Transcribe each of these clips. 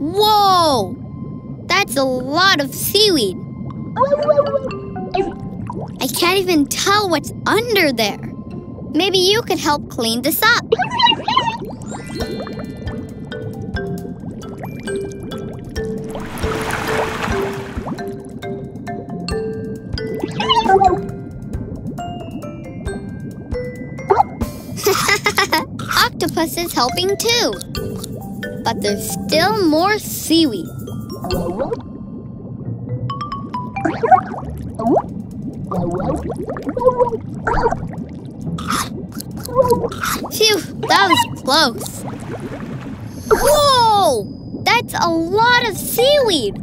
Whoa! That's a lot of seaweed. I can't even tell what's under there. Maybe you could help clean this up. Octopus is helping too. But there's still more seaweed. Phew, that was close. Whoa! That's a lot of seaweed.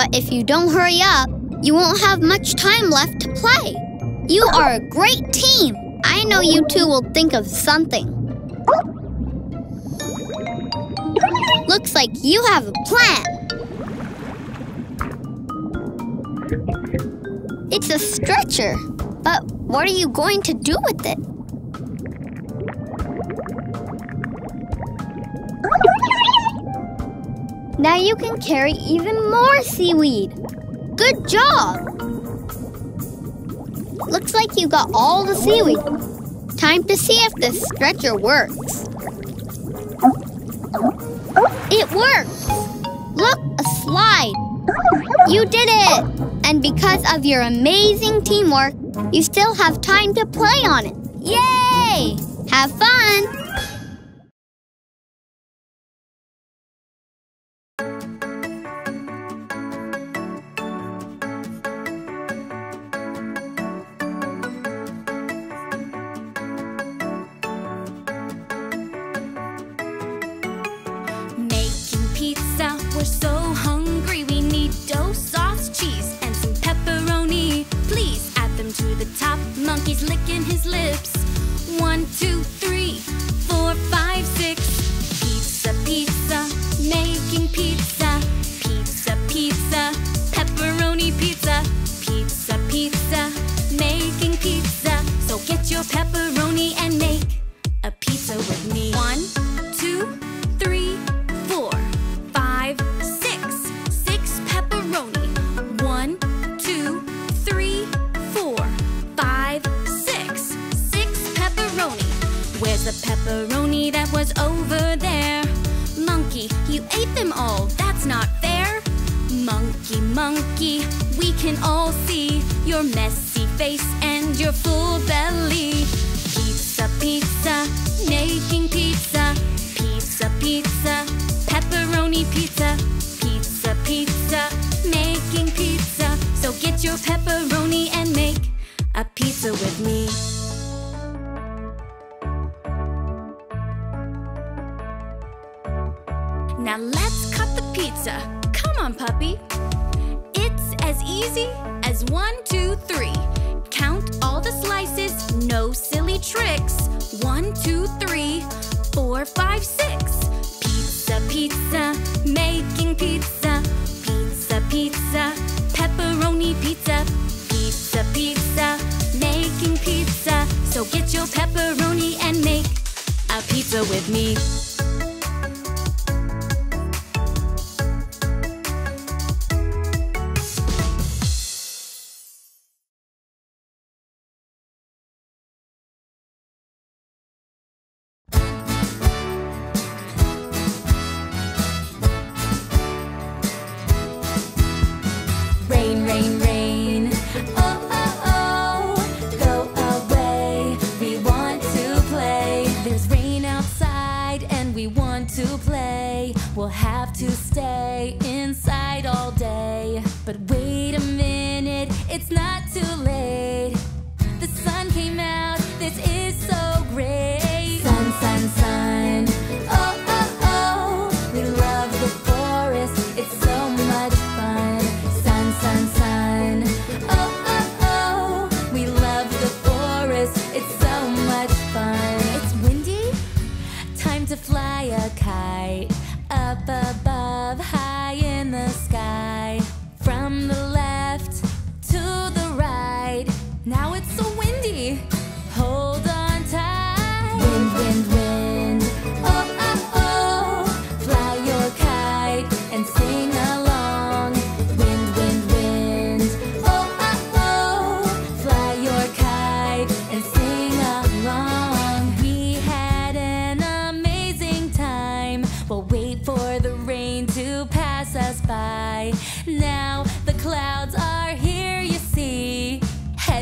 But if you don't hurry up, you won't have much time left to play. You are a great team. I know you two will think of something. Looks like you have a plan. It's a stretcher. But what are you going to do with it? Now you can carry even more seaweed. Good job! Looks like you got all the seaweed. Time to see if this stretcher works. It works! Look, a slide. You did it! And because of your amazing teamwork, you still have time to play on it. Yay! Have fun!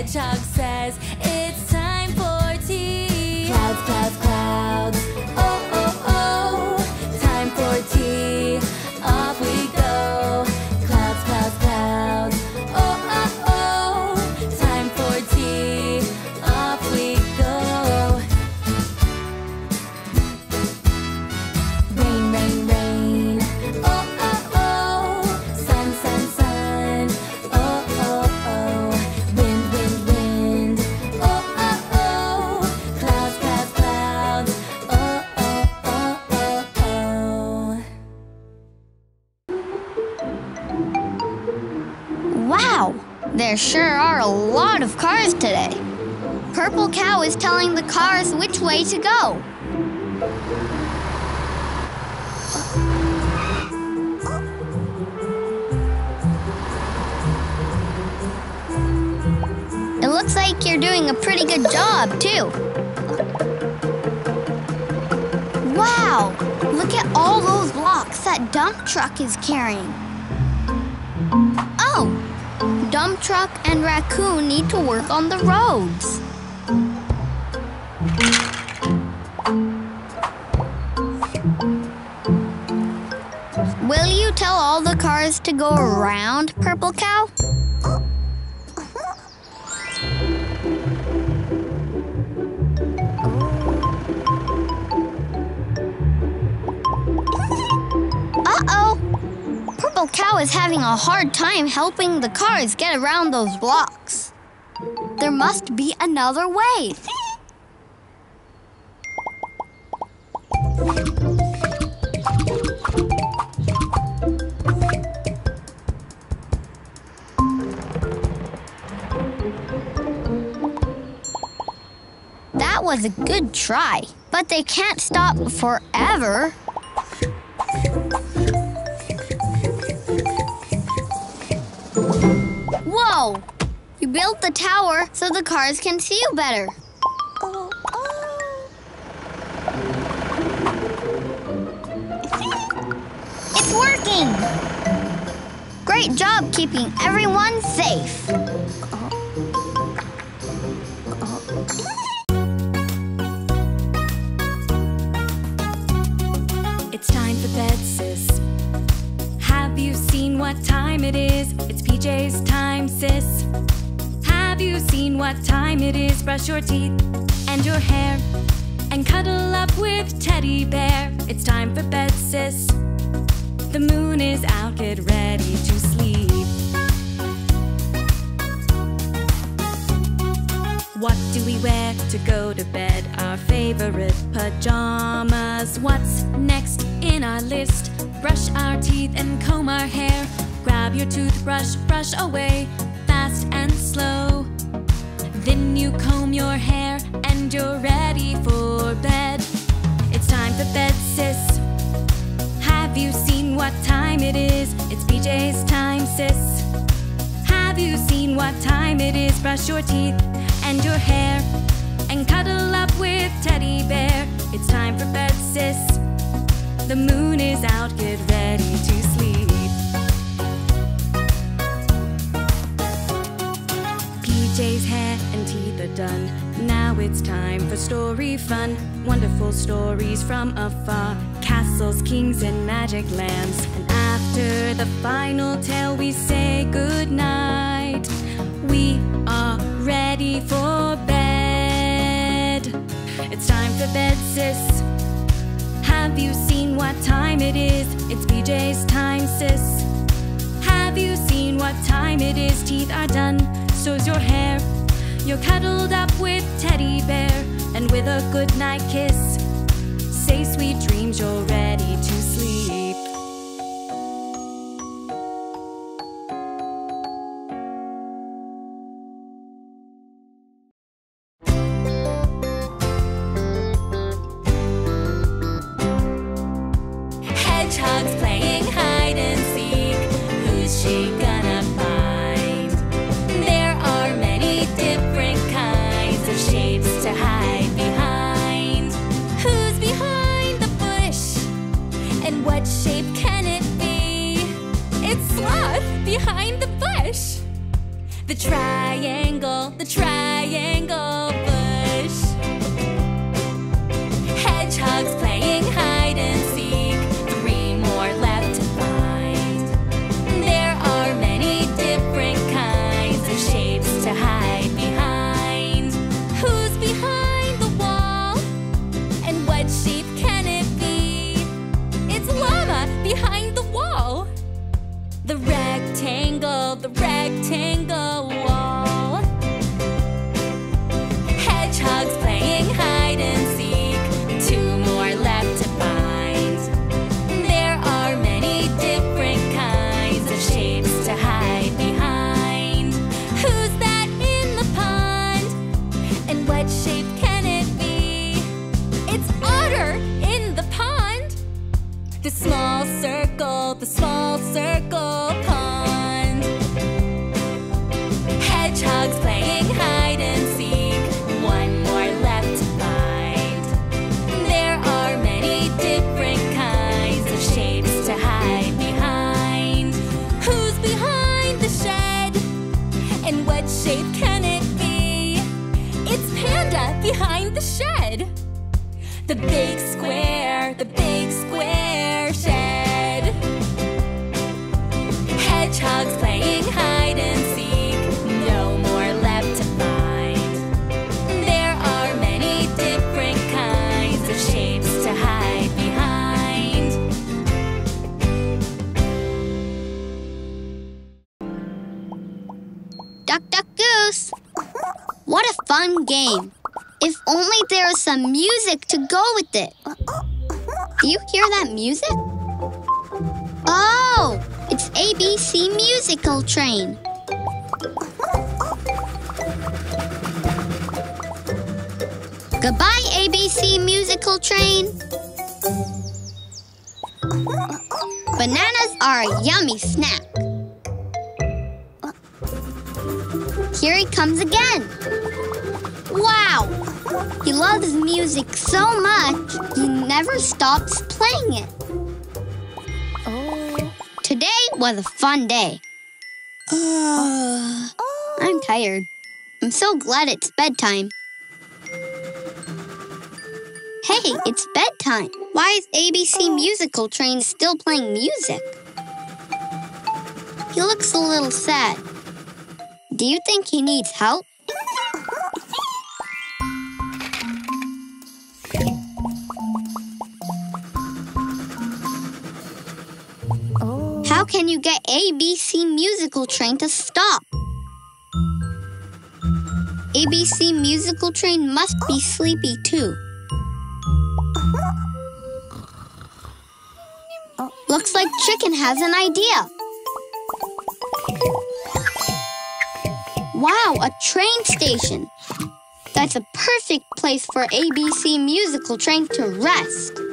Hedgehog says cars which way to go. It looks like you're doing a pretty good job, too. Wow, look at all those blocks that dump truck is carrying. Oh, dump truck and raccoon need to work on the roads. To go around, Purple Cow? Uh-oh! Purple Cow is having a hard time helping the cars get around those blocks. There must be another way. Was a good try, but they can't stop forever. Whoa! You built the tower so the cars can see you better. It's working! Great job keeping everyone safe. What time it is? Brush your teeth and your hair and cuddle up with Teddy Bear. It's time for bed, sis. The moon is out, get ready to sleep. What do we wear to go to bed? Our favorite pajamas. What's next in our list? Brush our teeth and comb our hair. Grab your toothbrush, brush away, fast and slow. Then you comb your hair and you're ready for bed. It's time for bed, sis. Have you seen what time it is? It's PJ's time, sis. Have you seen what time it is? Brush your teeth and your hair and cuddle up with Teddy Bear. It's time for bed, sis. The moon is out, get ready to sleep. Hair and teeth are done. Now it's time for story fun. Wonderful stories from afar. Castles, kings, and magic lands. And after the final tale, we say good night. We are ready for bed. It's time for bed, sis. Have you seen what time it is? It's PJ's time, sis. Have you seen what time it is? Teeth are done, so's your hair. You're cuddled up with Teddy Bear, and with a good night kiss, say sweet dreams, you're ready to sleep. some music to go with it. Do you hear that music? Oh, it's ABC Musical Train. stops playing it. Oh. Today was a fun day. Uh. uh, I'm tired. I'm so glad it's bedtime. Hey, it's bedtime. Why is ABC oh. Musical Train still playing music? He looks a little sad. Do you think he needs help? can you get ABC Musical Train to stop? ABC Musical Train must be sleepy too. Looks like Chicken has an idea. Wow, a train station. That's a perfect place for ABC Musical Train to rest.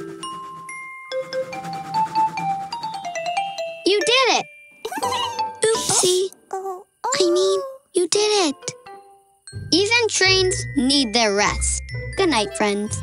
You did it! Oopsie. I mean, you did it. Even trains need their rest. Good night, friends.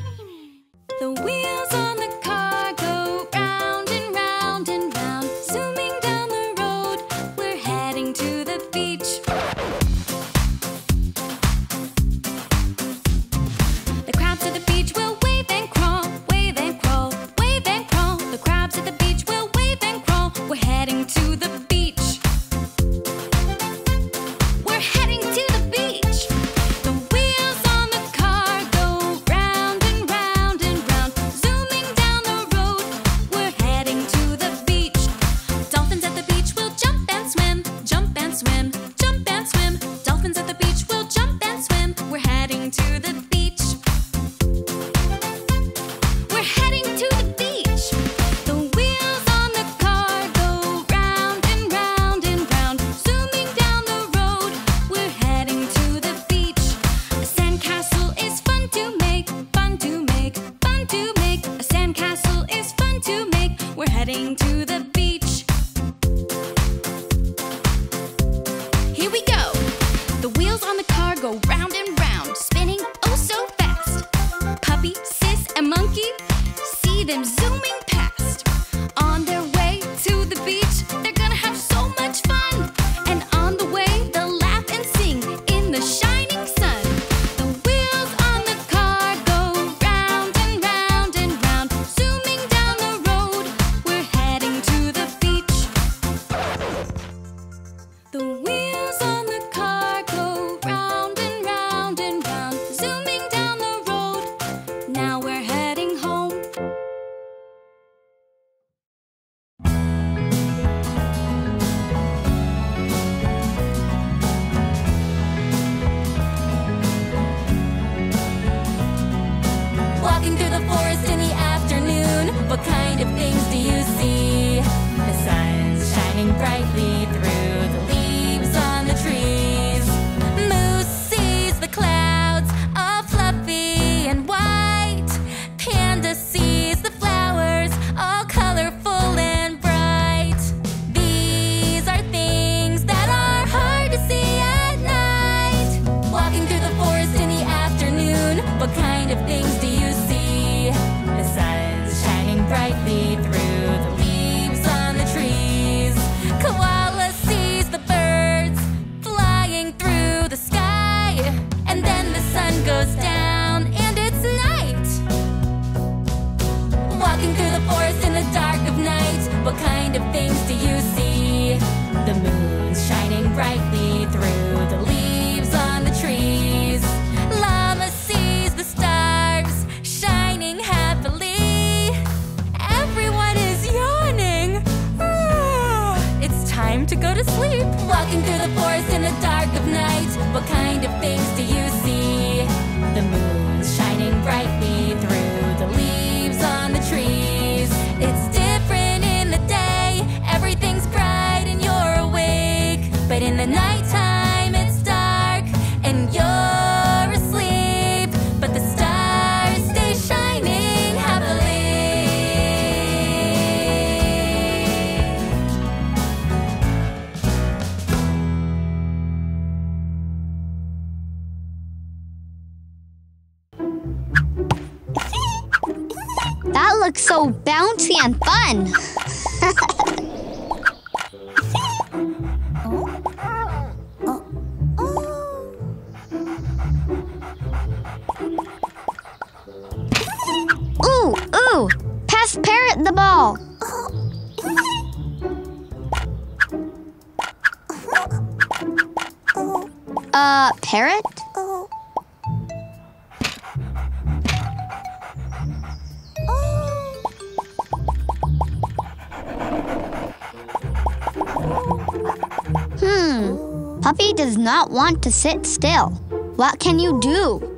to sit still. What can you do?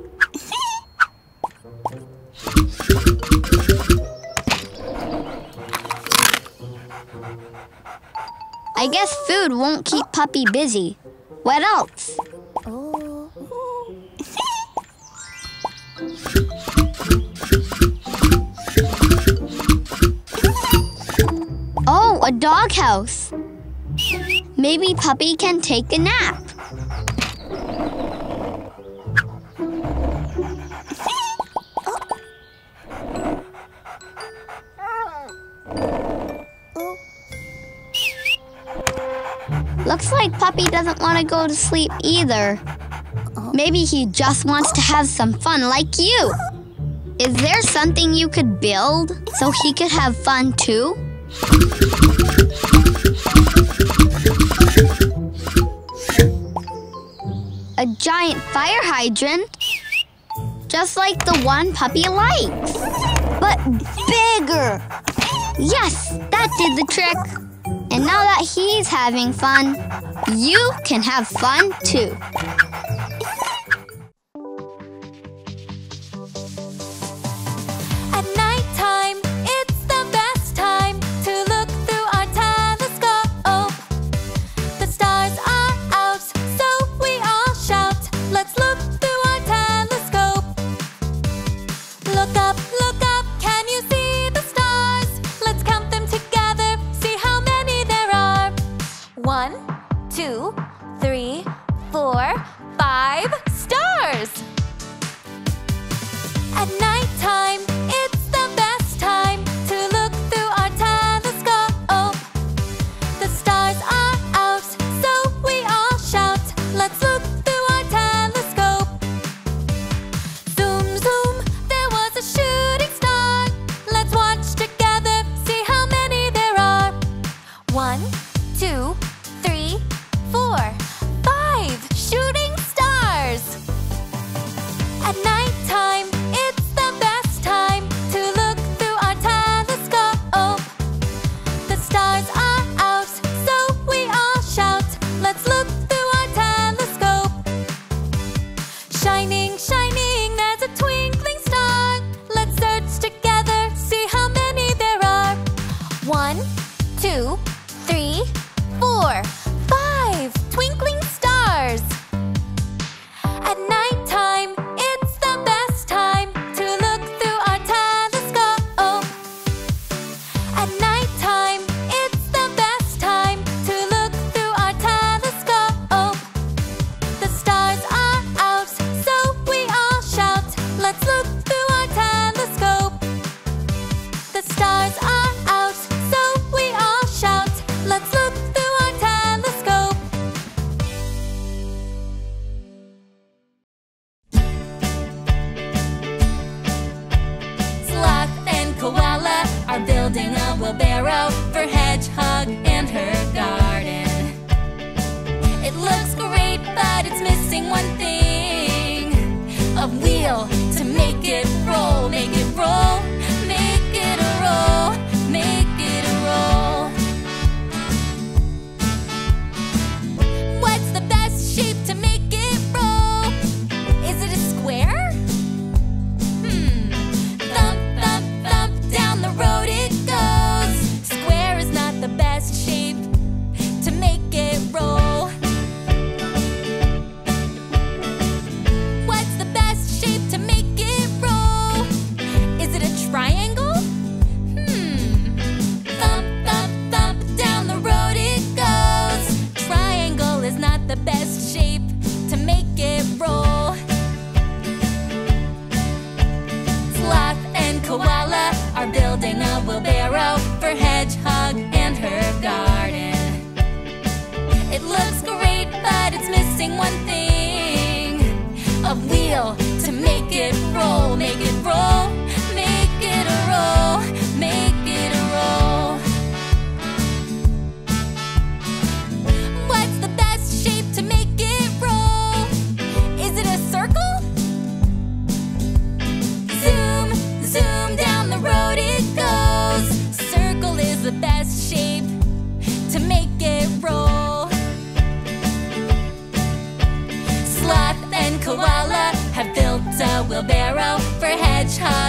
I guess food won't keep Puppy busy. What else? Oh. a doghouse. Maybe Puppy can take a nap. want to go to sleep either. Maybe he just wants to have some fun like you. Is there something you could build so he could have fun too? A giant fire hydrant? Just like the one puppy likes. But bigger! Yes, that did the trick. And now that he's having fun, you can have fun too.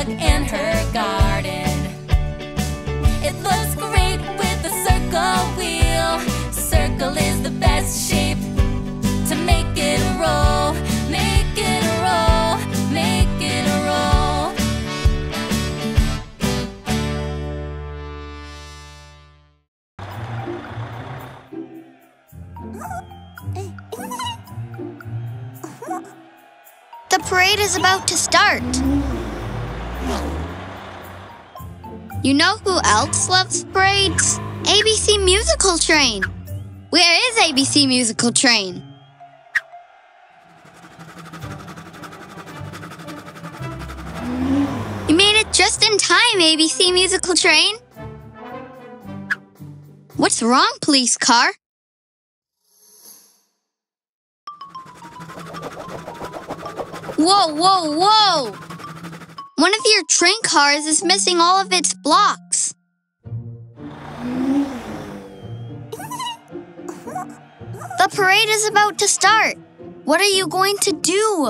Hedgehog and her garden. It looks great with a circle wheel. Circle is the best shape to make it roll, make it roll, make it roll. The parade is about to start. You know who else loves parades? ABC Musical Train. Where is ABC Musical Train? You made it just in time, ABC Musical Train. What's wrong, police car? Whoa, whoa, whoa! One of your train cars is missing all of its blocks. The parade is about to start. What are you going to do?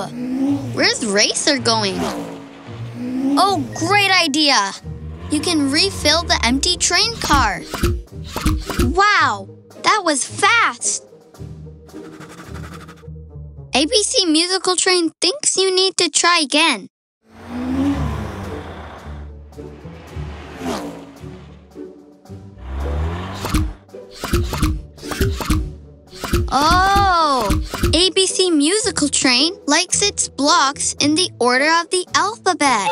Where's Racer going? Oh, great idea! You can refill the empty train car. Wow, that was fast! ABC Musical Train thinks you need to try again. Oh, ABC Musical Train likes its blocks in the order of the alphabet.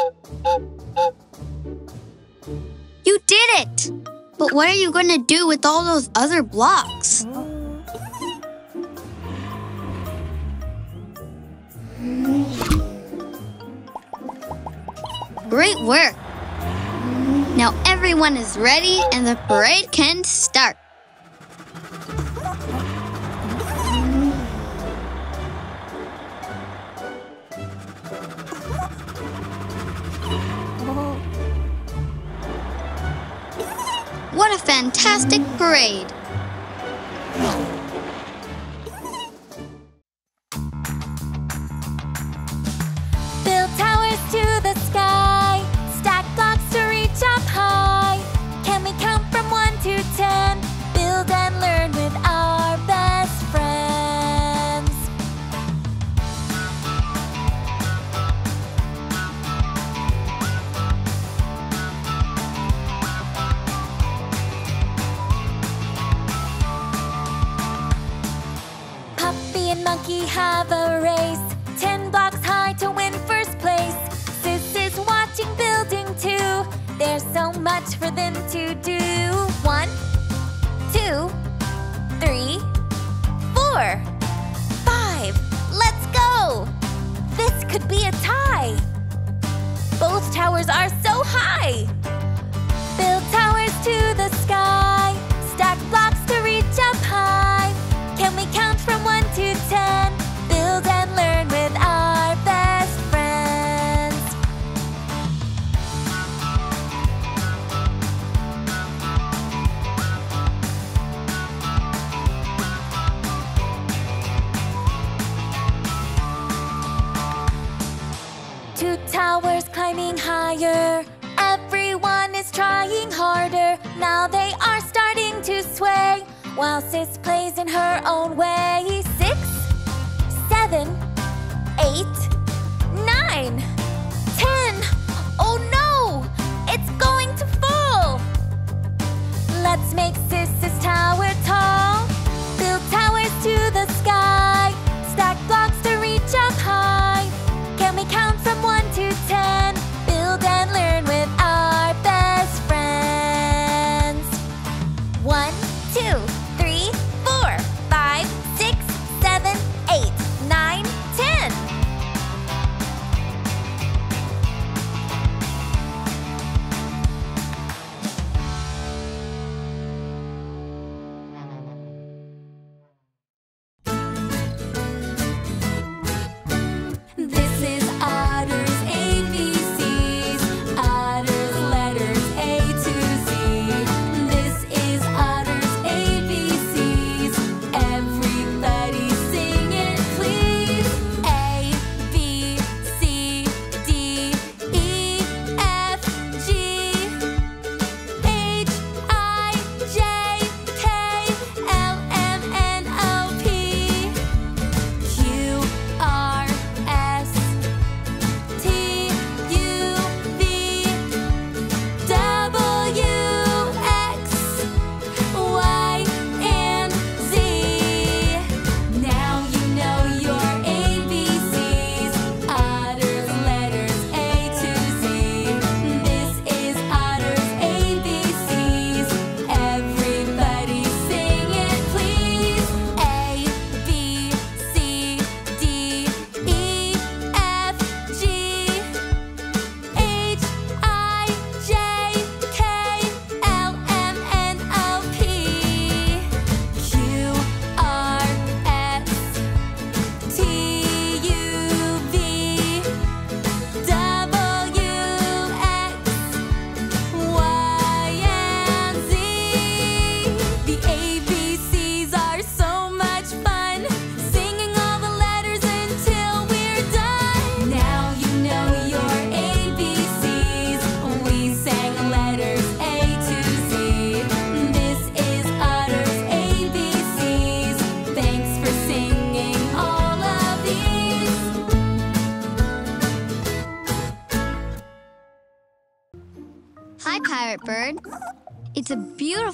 You did it! But what are you going to do with all those other blocks? Great work! Now everyone is ready and the parade can start. What a fantastic parade!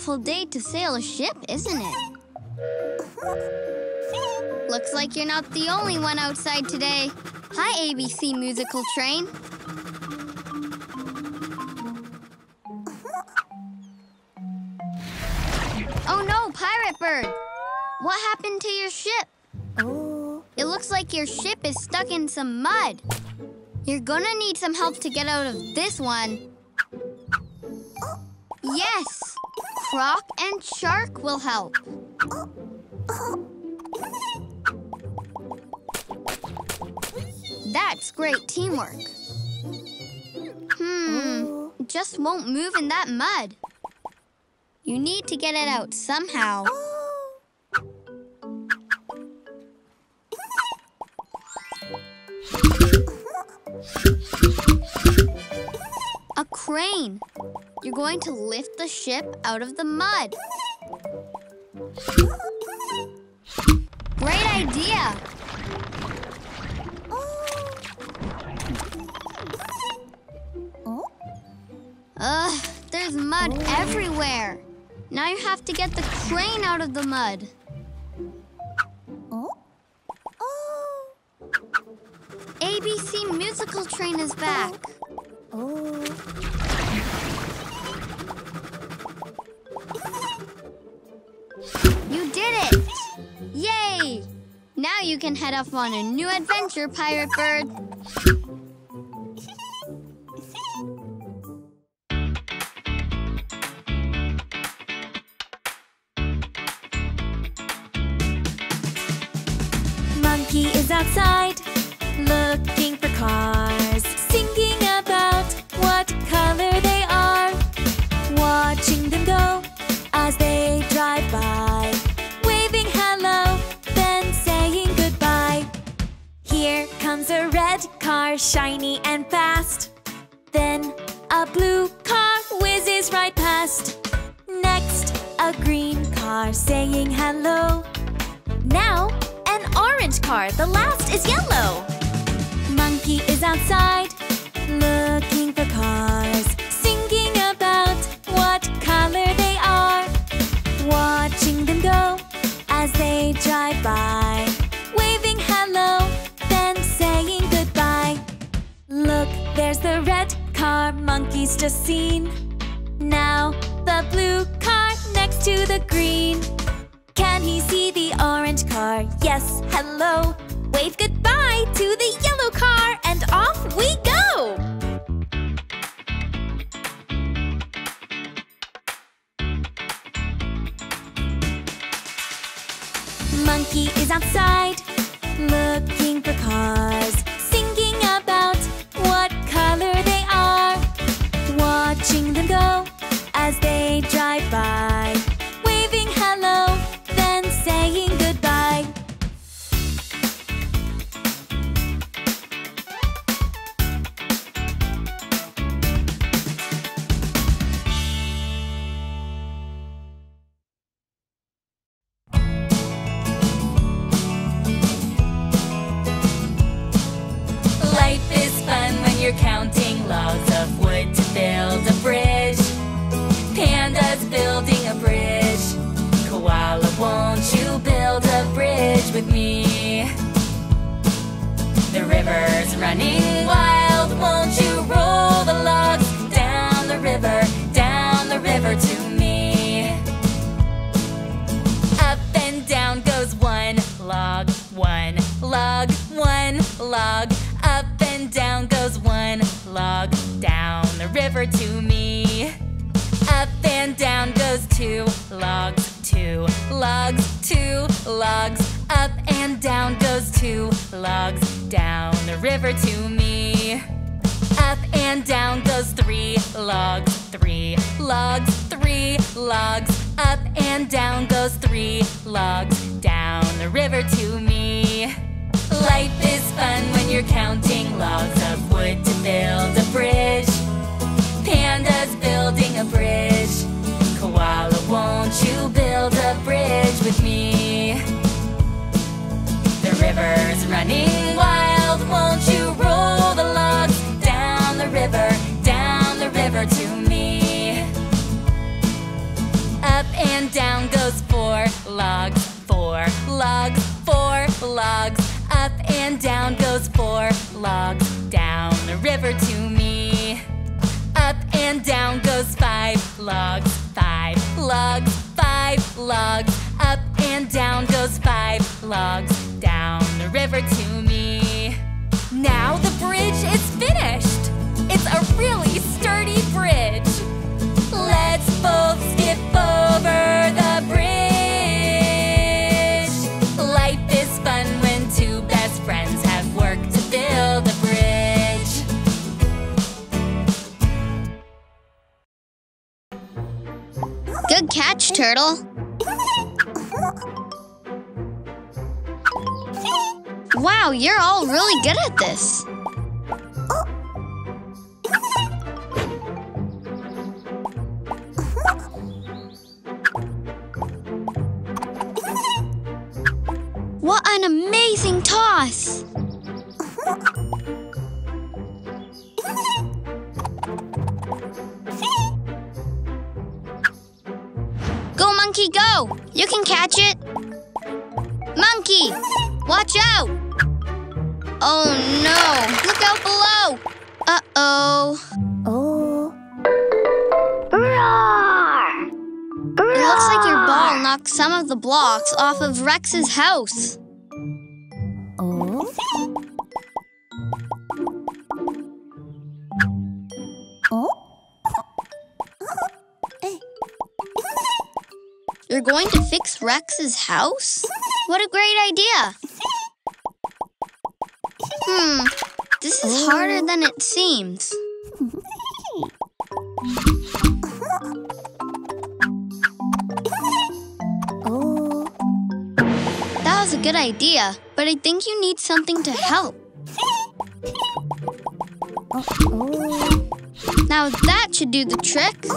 A beautiful day to sail a ship, isn't it? Looks like you're not the only one outside today. Hi, ABC Musical Train. Oh no, Pirate Bird! What happened to your ship? Oh, It looks like your ship is stuck in some mud. You're gonna need some help to get out of this one. Yes! Croc and Shark will help. That's great teamwork. Hmm, just won't move in that mud. You need to get it out somehow. A crane. You're going to lift the ship out of the mud. Great idea. Ugh, there's mud everywhere. Now you have to get the crane out of the mud. ABC Musical Train is back. Oh. You did it! Yay! Now you can head off on a new adventure, Pirate Bird. Car, the last is yellow. Monkey is outside, looking for cars, singing about what color they are. Watching them go as they drive by, waving hello, then saying goodbye. Look, there's the red car monkey's just seen. Yes, river's running wild, won't you roll the logs down the river, down the river to me? Up and down goes one log, one log, one log. Up and down goes one log, down the river to me. Up and down goes two logs, two logs, two logs. Up and down goes two logs, down the river to me. Up and down goes three logs, three logs, three logs. Up and down goes three logs, down the river to me. Life is fun when you're counting logs of wood to build a bridge. Pandas building a bridge. Koala, won't you build a bridge with me? River's running wild, won't you roll the logs down the river, down the river to me? Up and down goes four logs, four logs, four logs. Up and down goes four logs, down the river to me. Up and down goes five logs, five logs, five logs. Up and down goes five logs, down the river to me. Now the bridge is finished. It's a really sturdy bridge. Let's both skip over the bridge. Life is fun when two best friends have worked to build a bridge. Good catch, Turtle. Wow, you're all really good at this. What an amazing toss! Go, monkey, go! You can catch it! Monkey! Watch out! Oh no! Look out below! Uh-oh. Oh. It looks like your ball knocked some of the blocks off of Rex's house. Oh. You're going to fix Rex's house? What a great idea! Hmm, this is harder oh. than it seems. That was a good idea, but I think you need something to help. Now that should do the trick.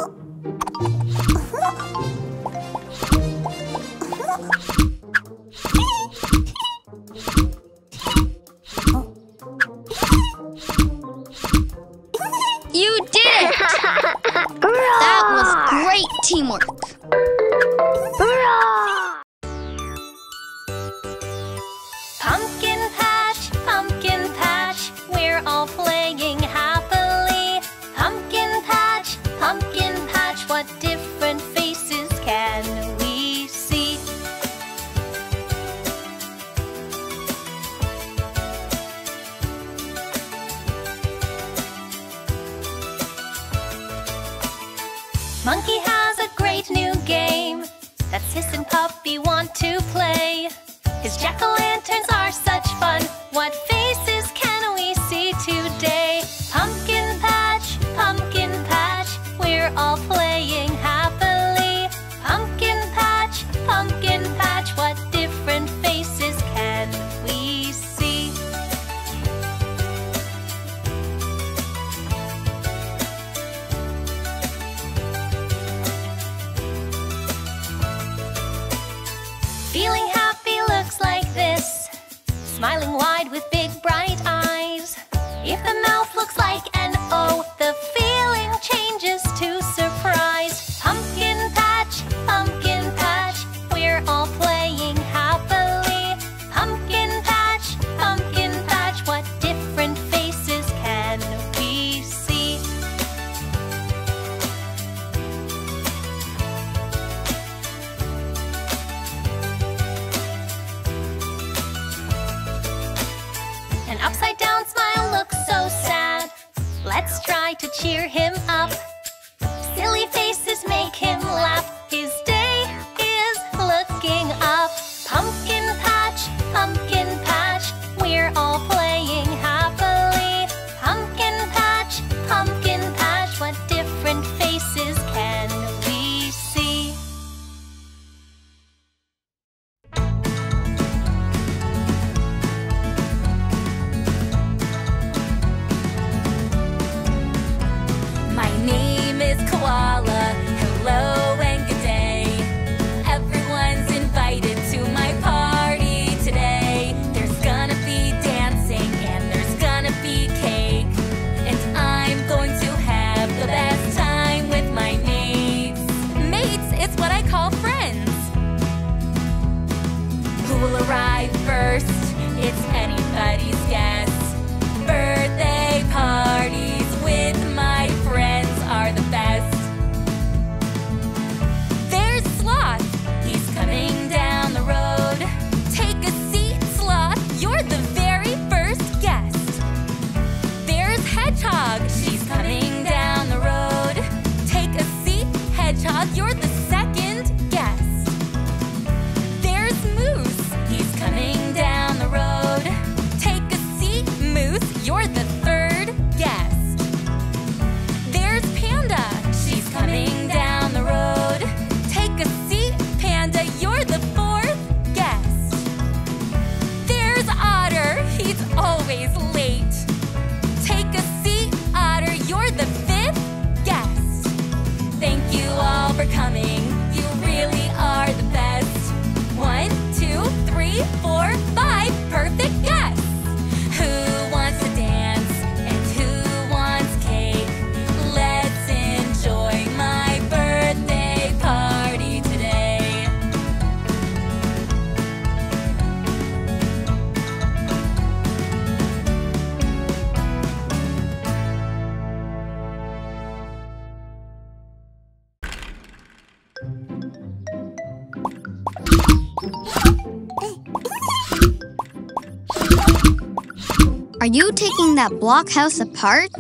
taking that blockhouse apart?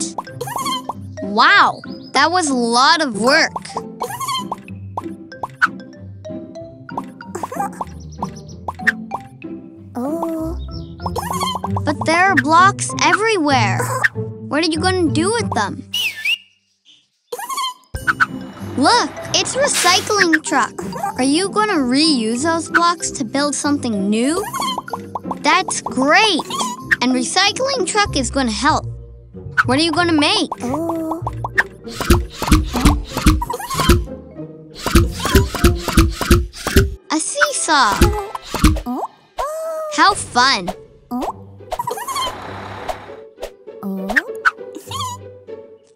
Wow, that was a lot of work. Oh. But there are blocks everywhere. What are you going to do with them? Look, it's a recycling truck. Are you going to reuse those blocks to build something new? That's great! And recycling truck is going to help. What are you going to make? A seesaw. Oh. How fun.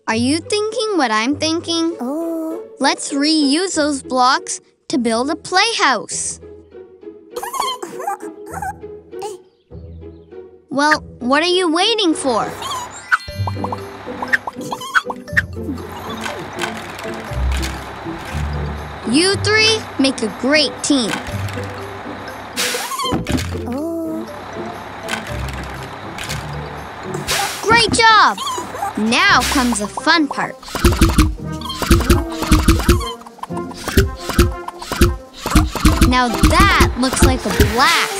Are you thinking what I'm thinking? Let's reuse those blocks to build a playhouse. Well, what are you waiting for? You three make a great team. Oh. Great job! Now comes the fun part. Now that looks like a blast.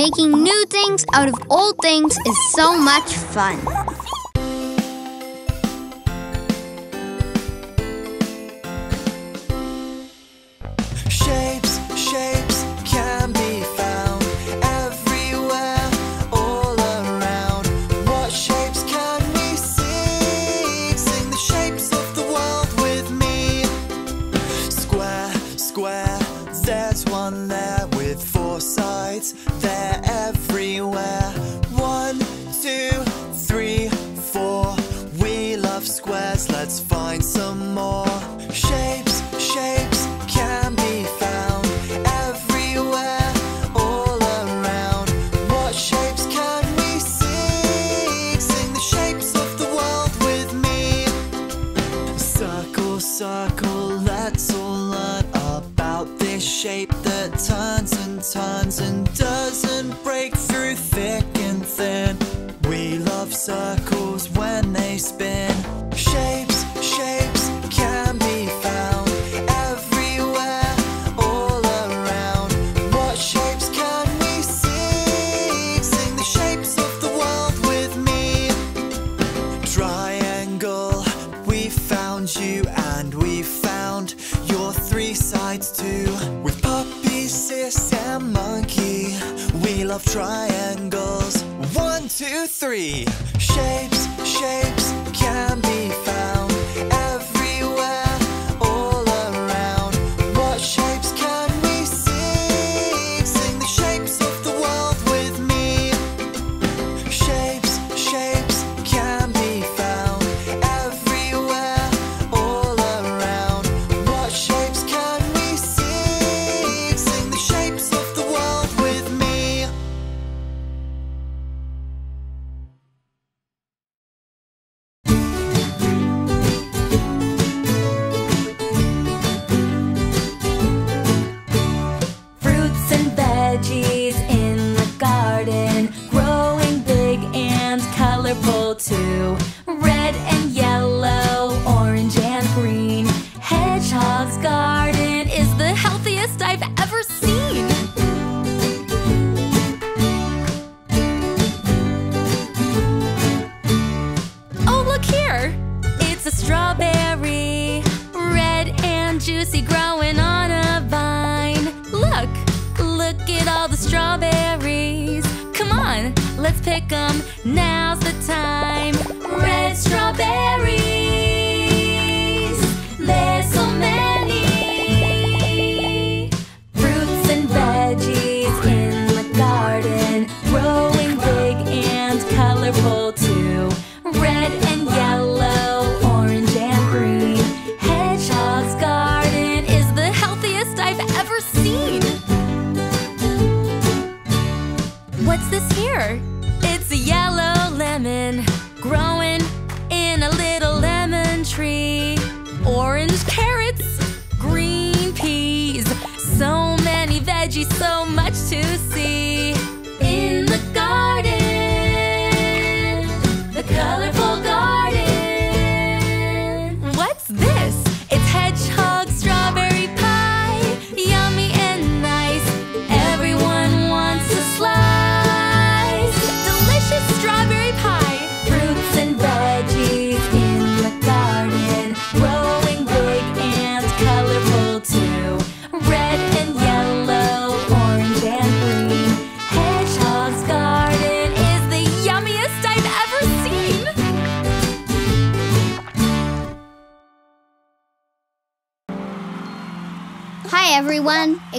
Making new things out of old things is so much fun.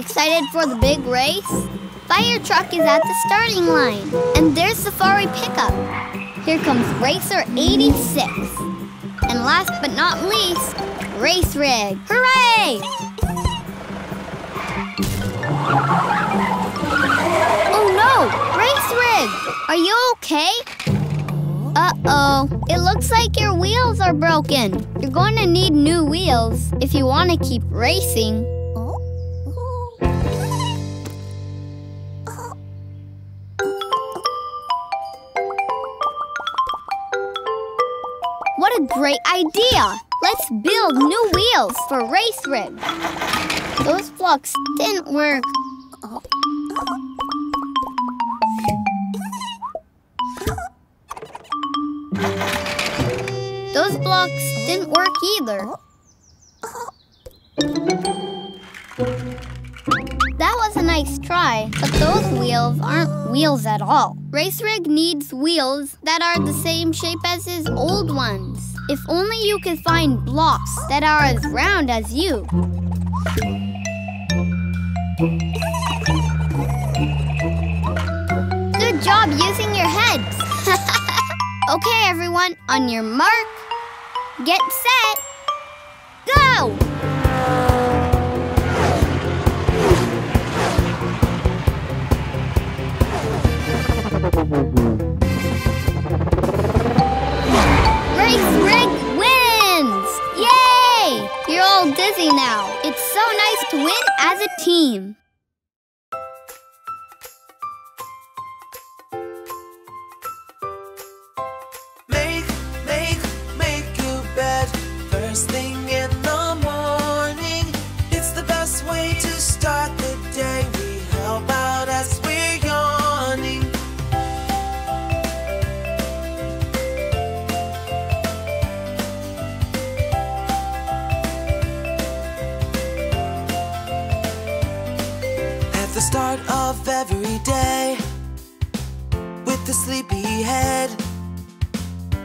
Excited for the big race? Fire truck is at the starting line. And there's Safari pickup. Here comes Racer 86. And last but not least, Race Rig. Hooray! Oh no! Race Rig! Are you okay? Uh-oh. It looks like your wheels are broken. You're going to need new wheels if you want to keep racing. Didn't work. Those blocks didn't work either. That was a nice try, but those wheels aren't wheels at all. Race Rig needs wheels that are the same shape as his old ones. If only you could find blocks that are as round as you. Good job using your heads. okay, everyone, on your mark, get set, go! Race Rig wins! Yay! You're all dizzy now. Win as a team. Sleepy head.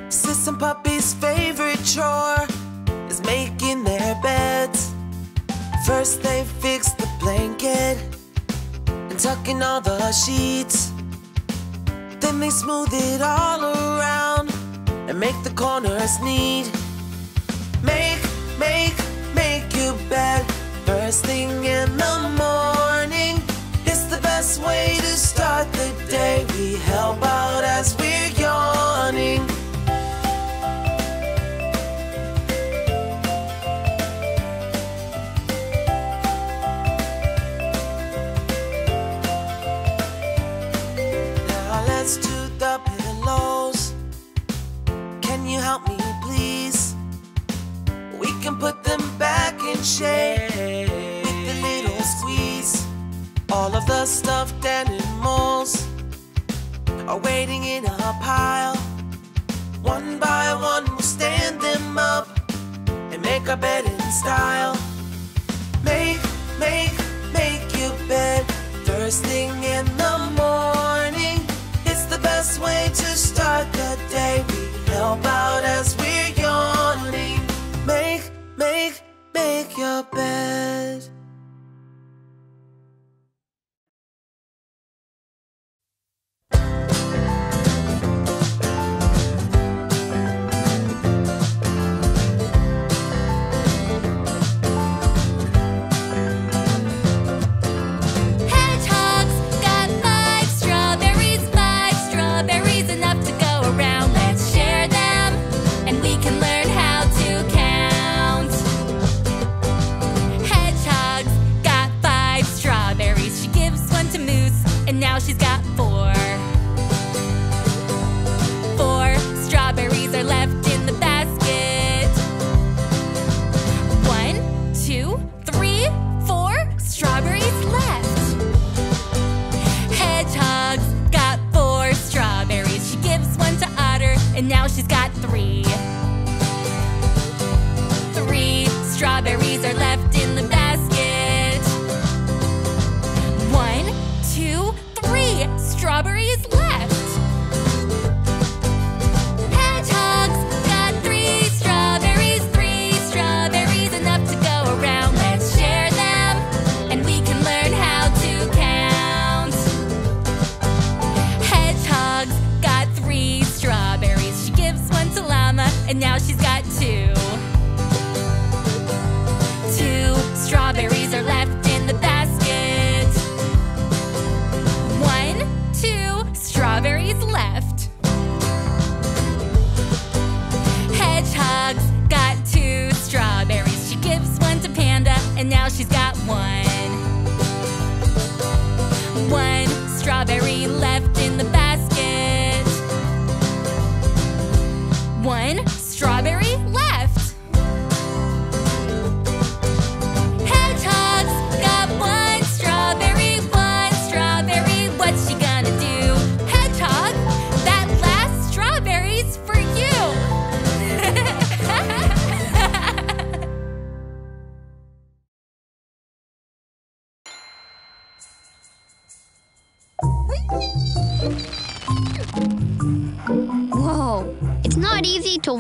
Sis and Puppy's favorite chore is making their beds. First they fix the blanket and tuck in all the sheets. Then they smooth it all around and make the corners neat. Make, make, make your bed first thing in the morning. Day. We help out as we're yawning. Now let's do the pillows. Can you help me, please? We can put them back in shape with a little squeeze. All of the stuffed animals are waiting in a pile. One by one, we'll stand them up and make our bed in style. Make, make, make your bed first thing in the morning. It's the best way to start the day. We help out as we're yawning. Make, make, make your bed.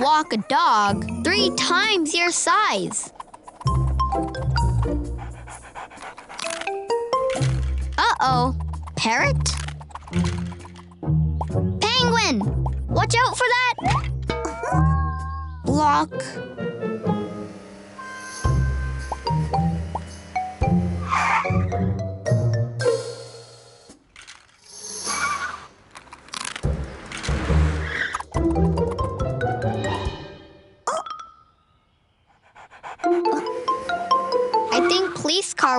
walk a dog three times your size.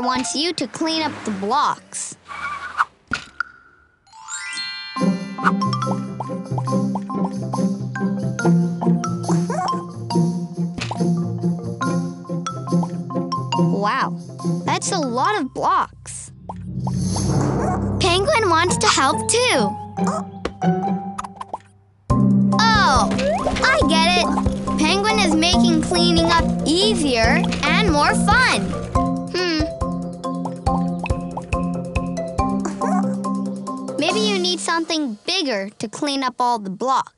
wants you to clean up the blocks. clean up all the blocks.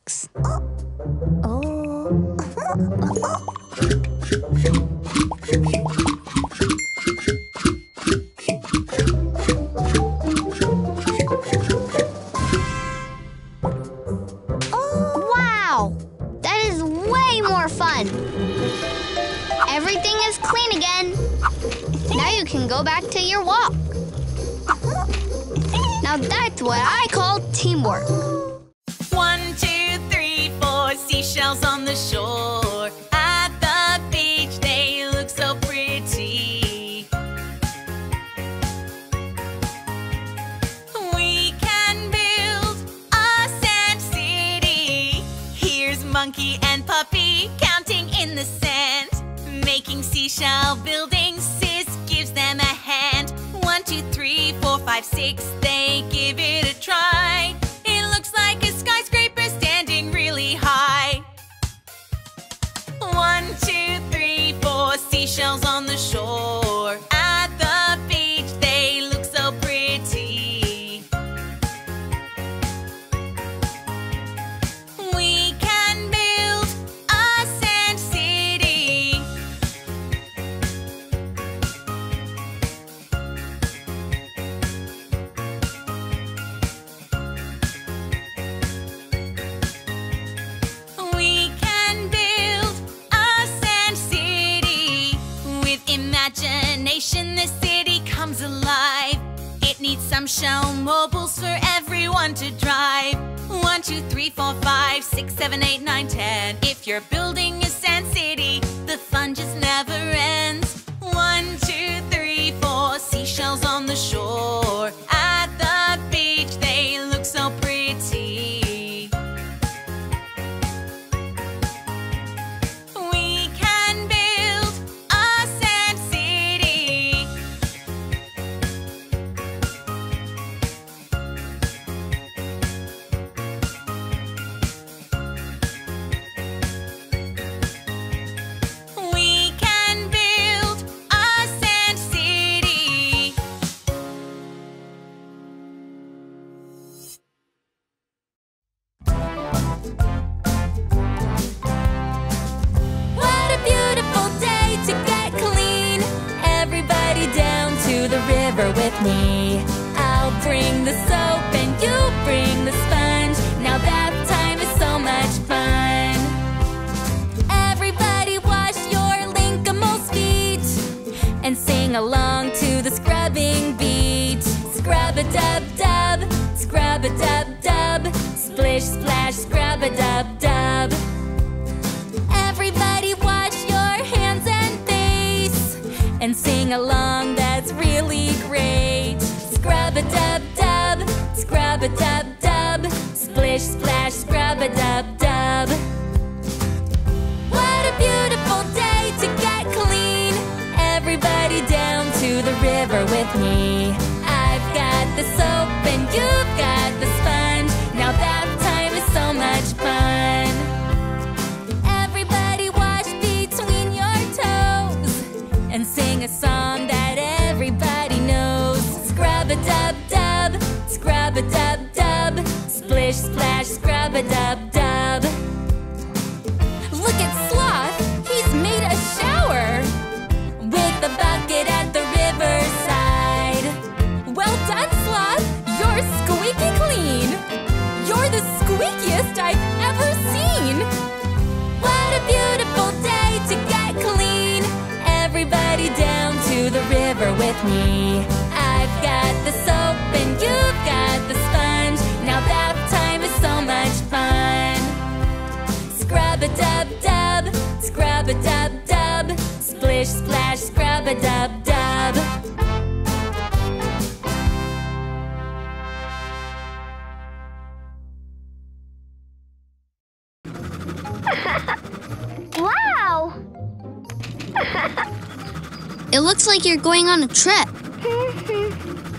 going on a trip.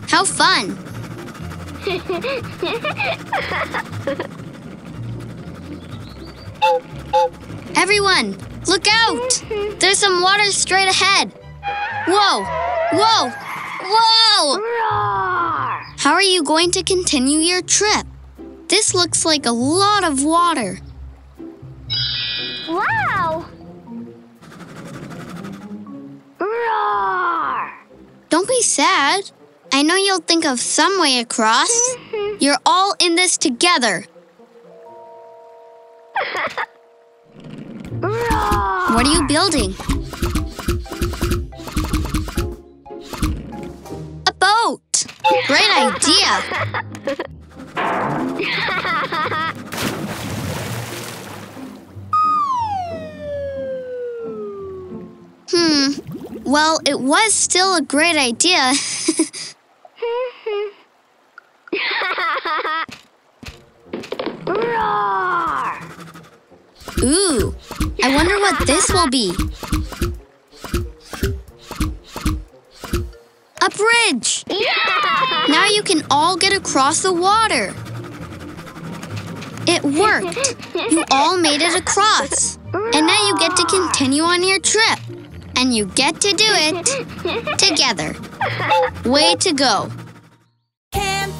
How fun! Everyone, look out! There's some water straight ahead. Whoa! Whoa! Whoa! Roar! How are you going to continue your trip? This looks like a lot of water. Wow! Roar! Don't be sad. I know you'll think of some way across. Mm-hmm. You're all in this together. what are you building? A boat! Great idea! hmm, well, it was still a great idea. Ooh, I wonder what this will be. A bridge! Yeah! Now you can all get across the water. It worked. You all made it across. And now you get to continue on your trip and you get to do it together. Way to go. Camp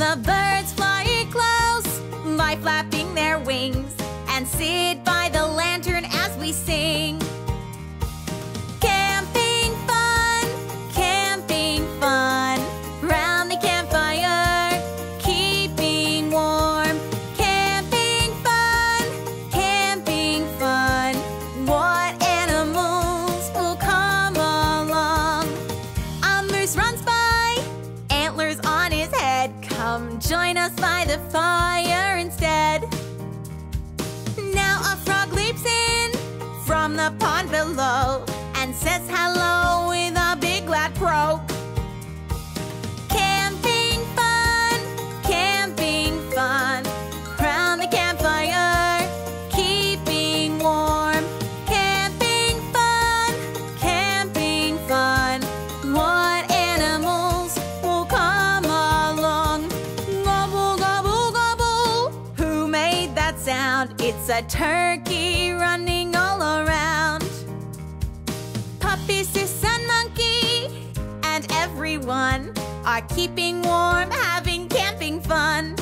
The birds fly close by flapping their wings and sit by the lantern as we sing. everyone are keeping warm, having camping fun.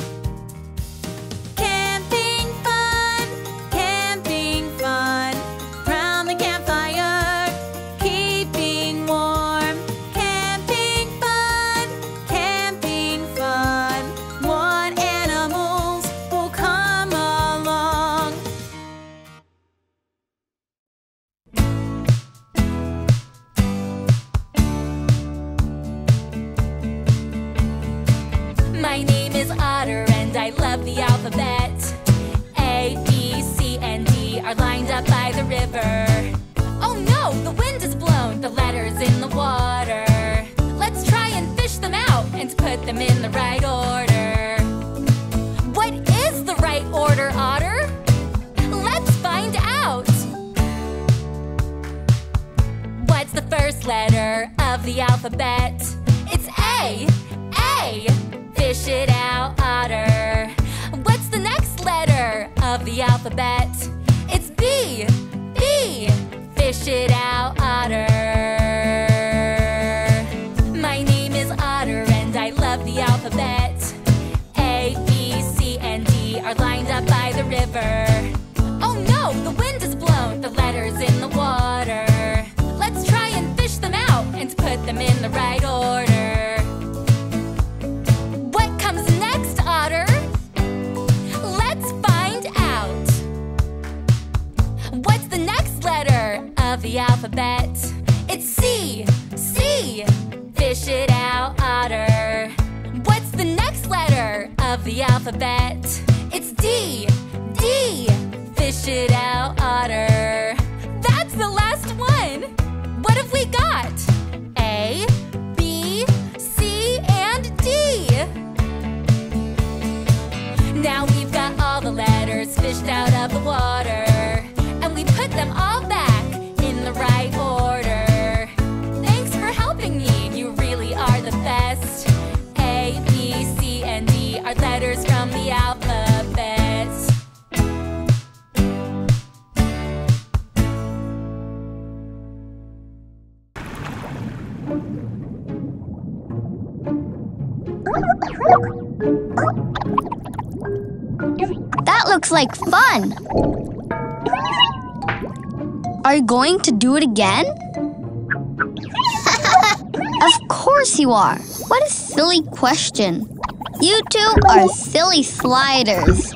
Fun. Are you going to do it again? of course you are. What a silly question. You two are silly sliders.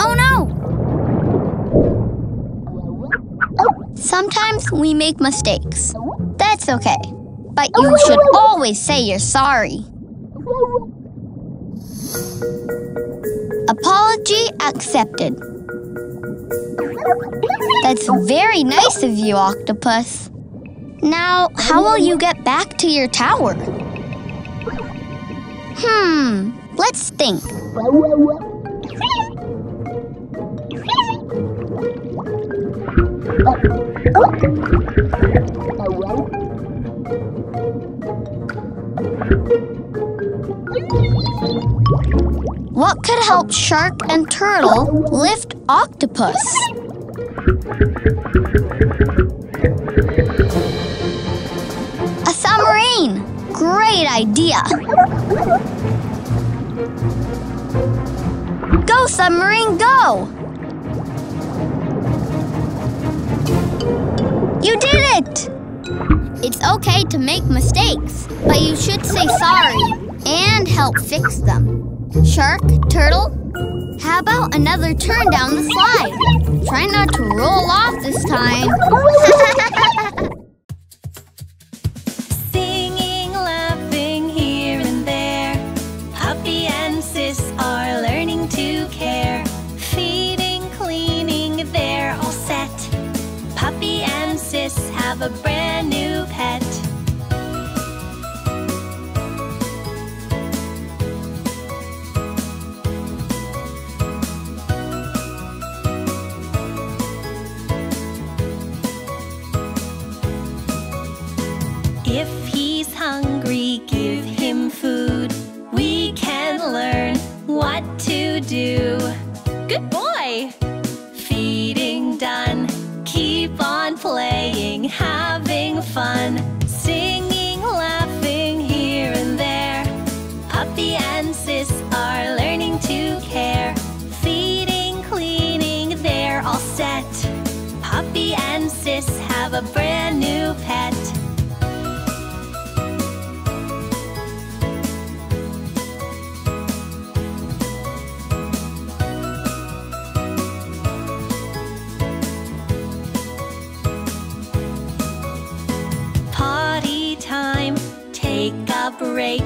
Oh no! Sometimes we make mistakes. That's okay. But you should always say you're sorry. Apology accepted. That's very nice of you, Octopus. Now, how will you get back to your tower? Hmm, let's think. What could help Shark and Turtle lift Octopus? A submarine! Great idea! Go, submarine, go! You did it! It's okay to make mistakes, but you should say sorry and help fix them. Shark, turtle, how about another turn down the slide? Try not to roll off this time. Singing, laughing here and there. Puppy and Sis are learning to care. Feeding, cleaning, they're all set. Puppy and Sis have a brand new pet. Do. Good break.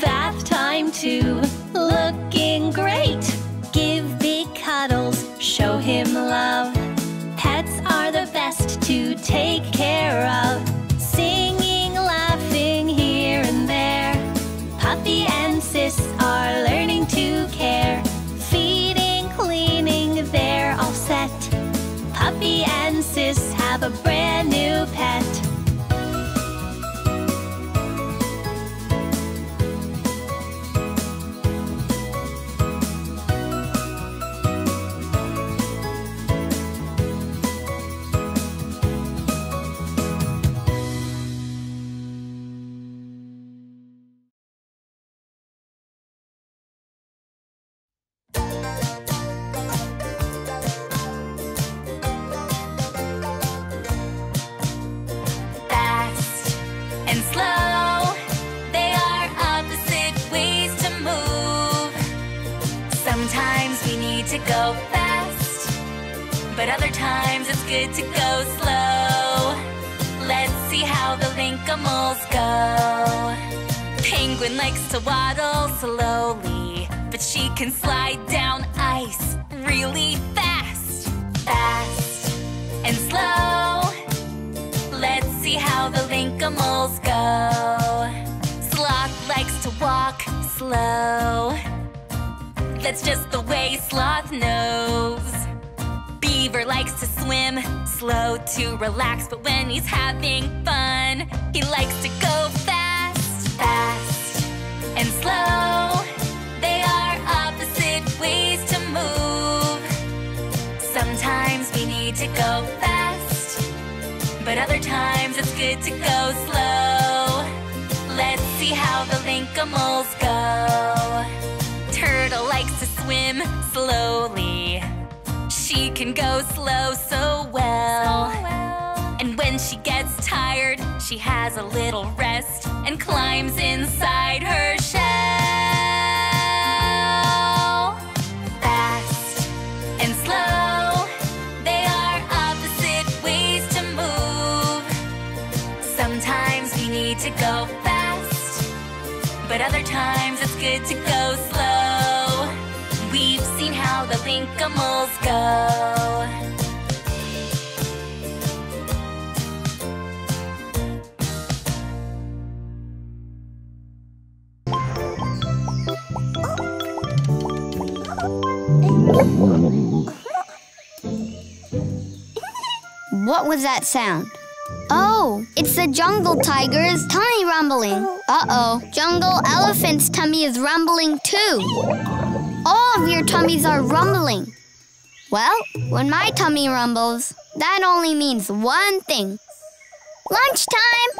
Bath time too, looking great. Give big cuddles, show him love. Pets are the best to take care of. What was that sound? Oh, it's the jungle tiger's tummy rumbling. Uh-oh, jungle elephant's tummy is rumbling too. All of your tummies are rumbling. Well, when my tummy rumbles, that only means one thing. Lunchtime!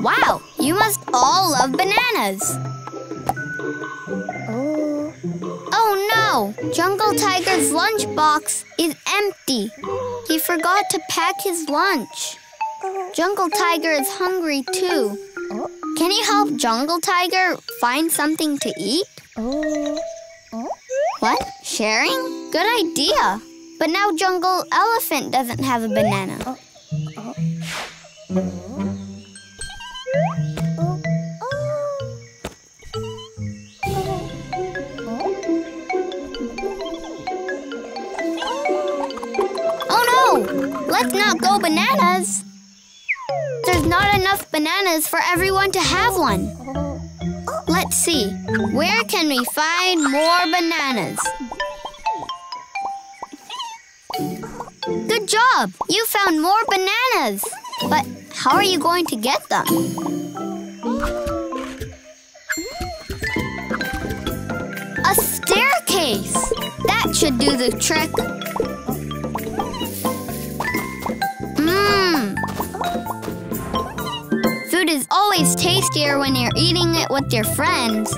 Wow, you must all love bananas. Oh no! Jungle Tiger's lunchbox is empty. He forgot to pack his lunch. Jungle Tiger is hungry too. Can you help Jungle Tiger find something to eat? What? Sharing? Good idea. But now Jungle Elephant doesn't have a banana. Let's not go bananas! There's not enough bananas for everyone to have one. Let's see. Where can we find more bananas? Good job! You found more bananas! But how are you going to get them? A staircase! That should do the trick. Food is always tastier when you're eating it with your friends.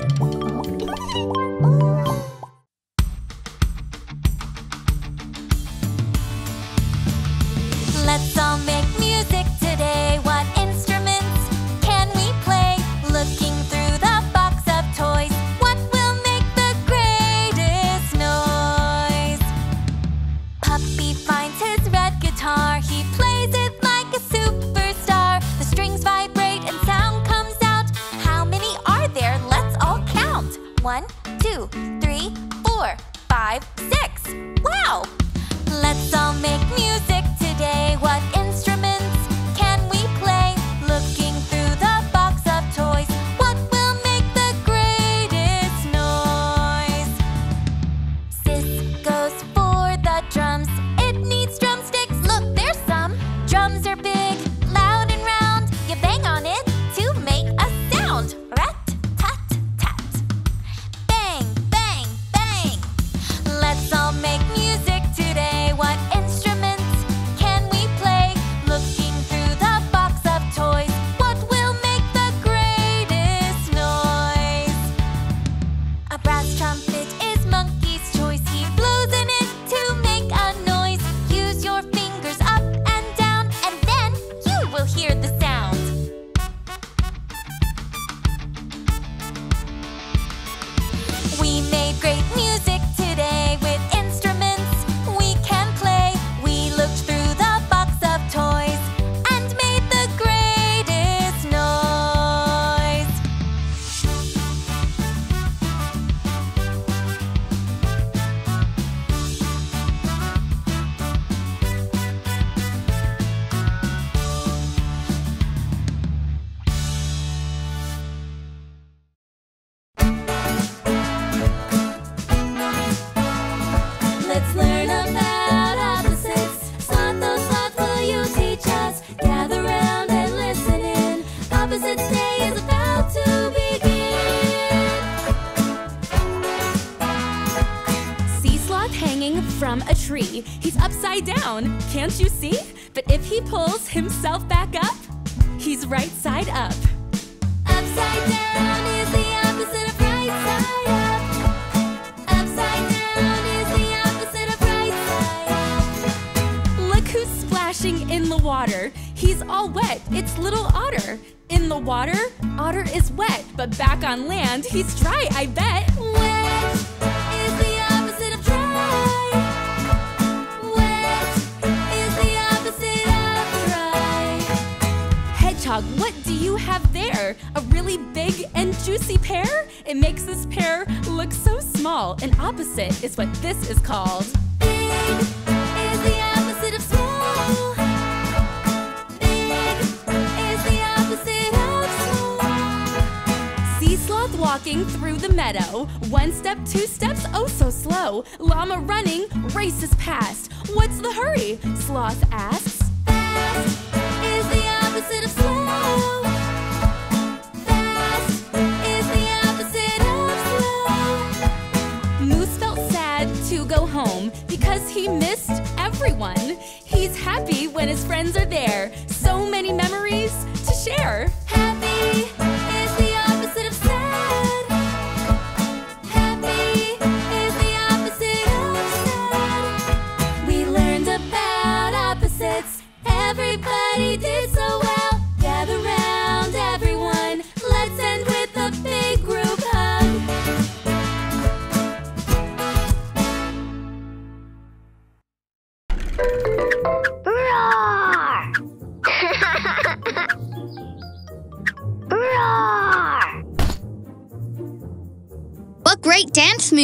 Let's all make music today. What five, six. Wow! Let's all make music.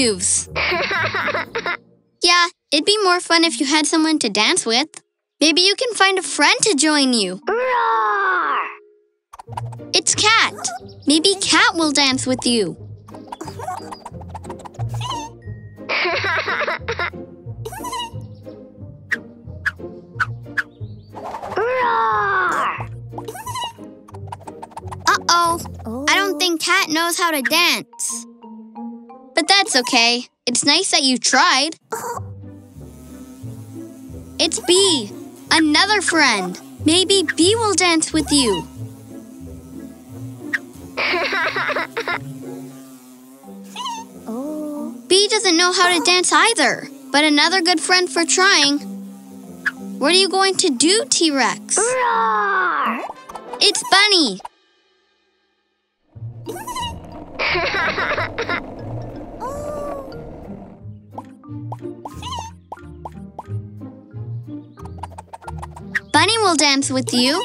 moves. yeah, it'd be more fun if you had someone to dance with. Maybe you can find a friend to join you. Roar! It's Cat. Maybe Cat will dance with you. Uh-oh. Oh. I don't think Cat knows how to dance. But that's okay. It's nice that you tried. It's Bee, another friend. Maybe Bee will dance with you. Bee doesn't know how to dance either, but another good friend for trying. What are you going to do, T-Rex? It's Bunny. Bunny will dance with you.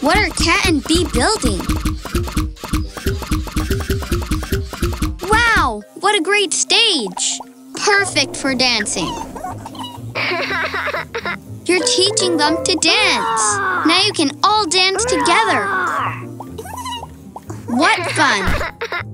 What are Cat and Bee building? Wow, what a great stage! Perfect for dancing. You're teaching them to dance. Now you can all dance together. What fun!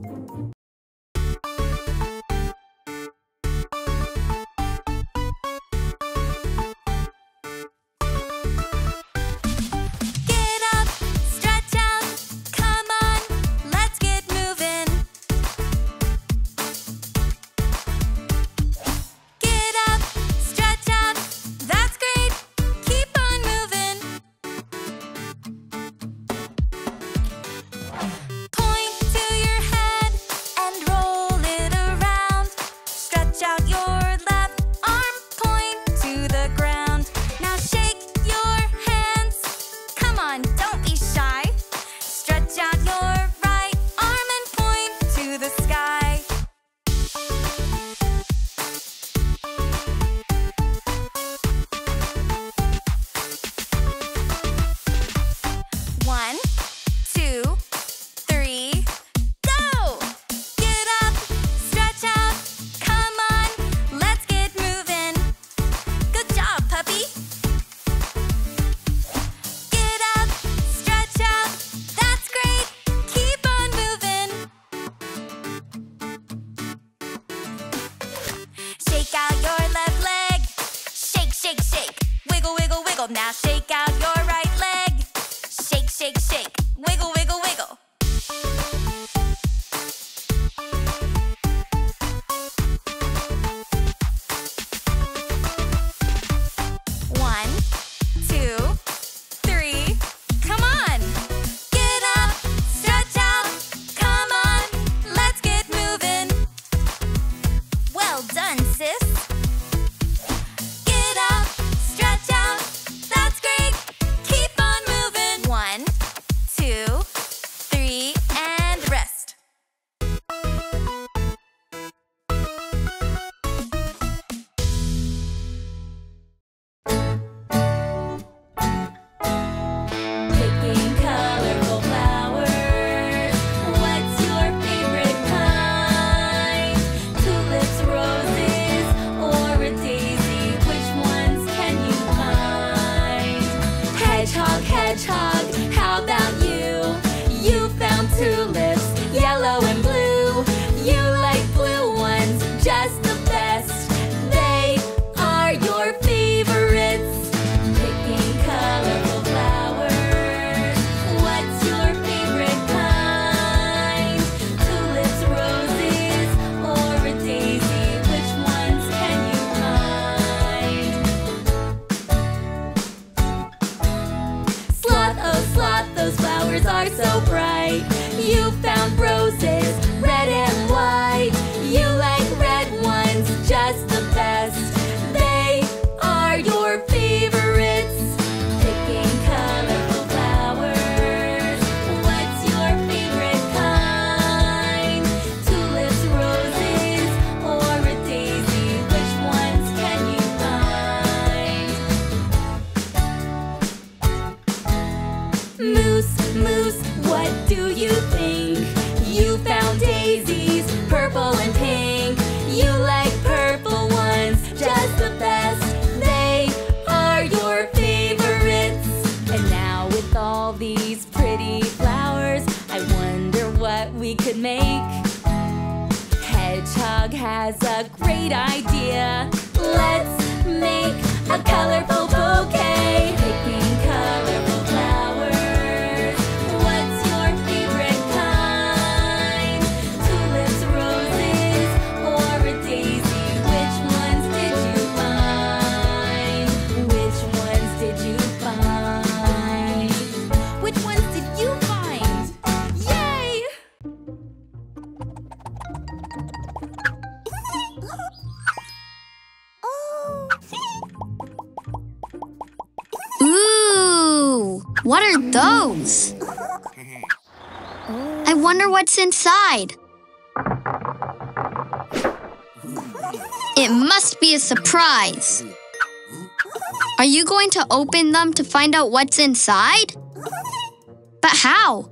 these pretty flowers. I wonder what we could make. Hedgehog has a great idea. Let's make a colorful bouquet. What are those? I wonder what's inside. It must be a surprise. Are you going to open them to find out what's inside? But how?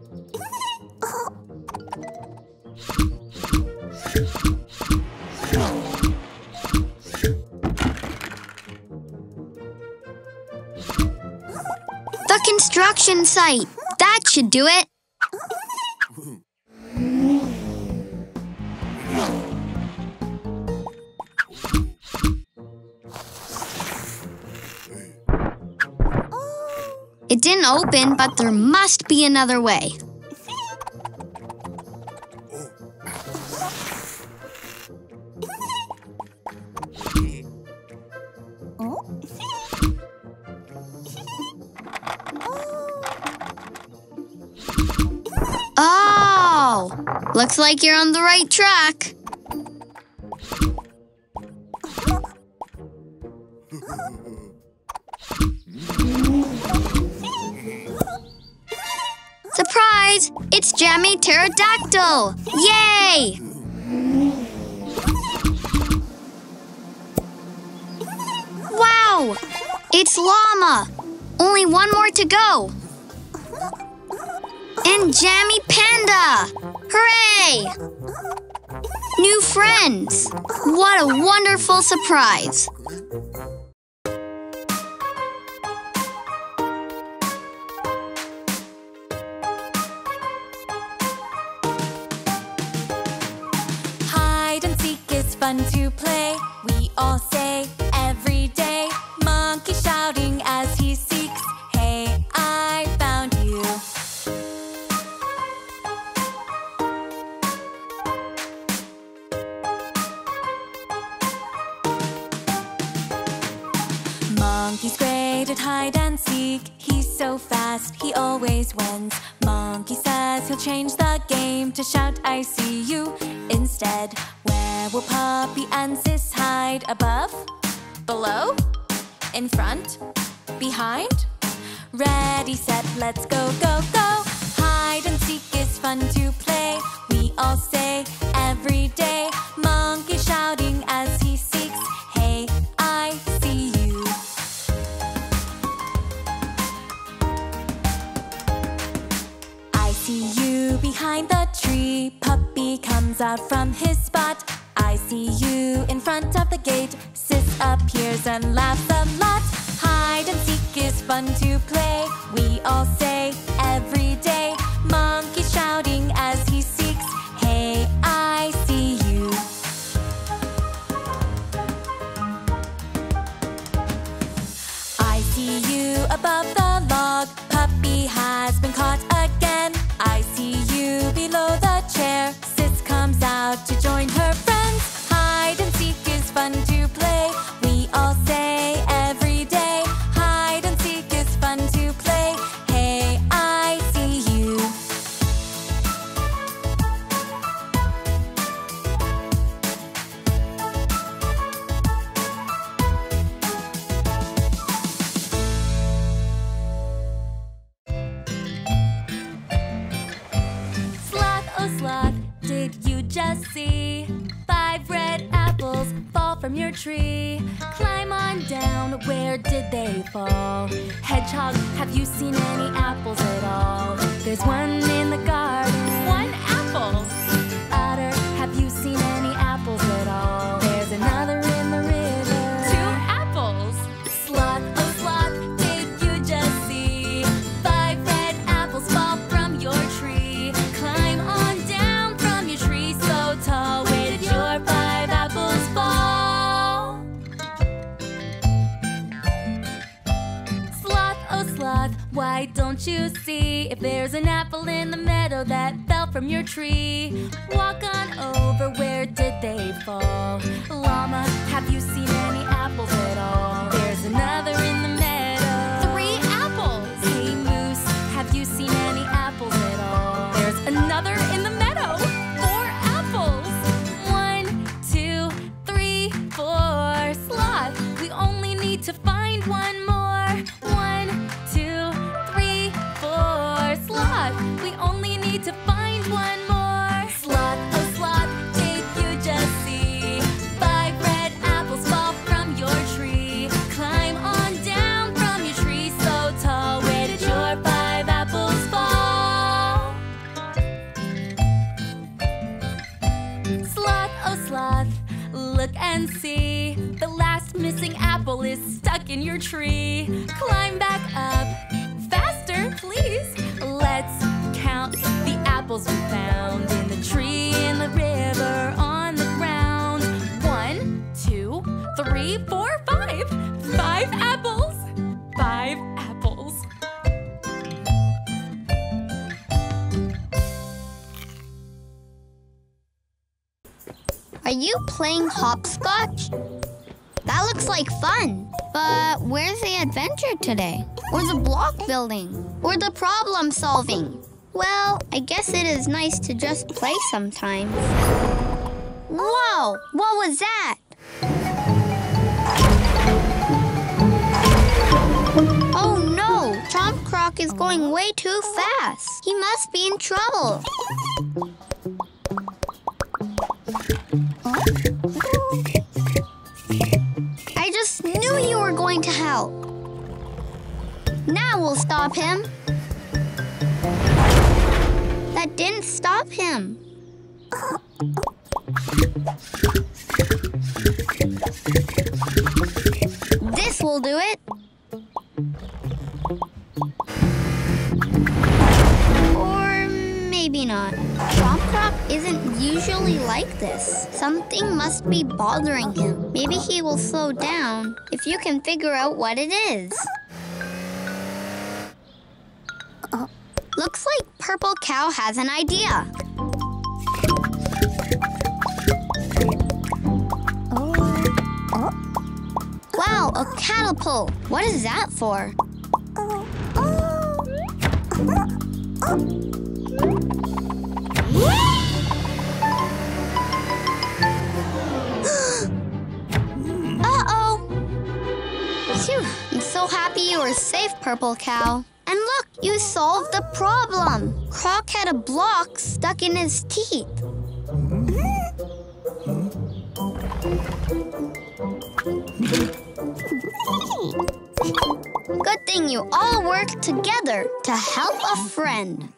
The construction site. That should do it. It didn't open, but there must be another way. Looks like you're on the right track. Surprise! It's Jammy Pterodactyl! Yay! Wow! It's Llama! Only one more to go! And Jammy Panda! Hooray! New friends! What a wonderful surprise! Hide and seek is fun to play. We all Monkey's great at hide and seek. He's so fast, he always wins. Monkey says he'll change the game to shout, I see you instead. Where will Puppy and Sis hide? Above? Below? In front? Behind? Ready, set, let's go, go, go. Hide and seek is fun to play. We all say every day. Monkey shouting as Out from his spot. I see you in front of the gate. Sis appears and laughs a lot. Hide and seek is fun to play. We all say every day. Monkey shouting as he tree? Climb on down, where did they fall? Hedgehog, have you seen any apples at all? There's one in the garden. One apple. Otter, have you seen any apples at all? There's another see if there's an apple in the meadow that fell from your tree? Walk on over, where did they fall? Llama, have you seen any apples at all? There's another in the meadow. Three apples. Hey moose, have you seen any apples at all? There's another in your tree. Climb back up, faster, please. Let's count the apples we found in the tree, in the river, on the ground. One, two, three, four, five. Five apples. Five apples. Are you playing hopscotch? That looks like fun. But where's the adventure today? Or the block building? Or the problem solving? Well, I guess it is nice to just play sometimes. Whoa! What was that? Oh no! Chomp Croc is going way too fast. He must be in trouble. Now we'll stop him. That didn't stop him. This will do it. Or maybe not. Chomp Croc isn't usually like this. Something must be bothering him. Maybe he will slow down if you can figure out what it is. Looks like Purple Cow has an idea. Wow, a catapult. What is that for? Uh-oh. Phew, I'm so happy you were safe, Purple Cow. And look, you solved the problem. Croc had a block stuck in his teeth. Good thing you all worked together to help a friend.